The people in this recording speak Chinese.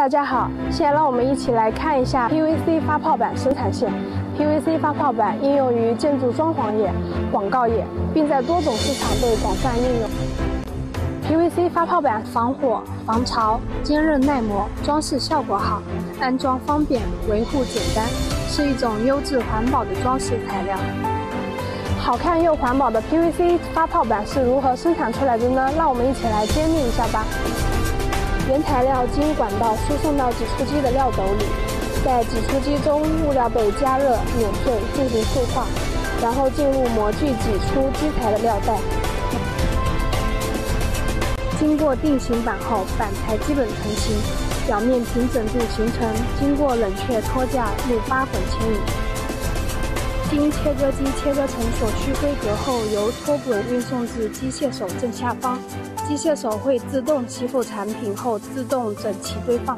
大家好，现在让我们一起来看一下 PVC 发泡板生产线。PVC 发泡板应用于建筑装潢业、广告业，并在多种市场被广泛应用。PVC 发泡板防火、防潮、坚韧耐磨，装饰效果好，安装方便，维护简单，是一种优质环保的装饰材料。好看又环保的 PVC 发泡板是如何生产出来的呢？让我们一起来揭秘一下吧。原材料经管道输送到挤出机的料斗里，在挤出机中，物料被加热碾碎进行塑化，然后进入模具挤出基材的料袋。经过定型板后，板材基本成型，表面平整度形成。经过冷却脱架入八滚牵引，经切割机切割成所需规格后，由脱滚运送至机械手正下方。机械手会自动吸附产品后自动整齐堆放。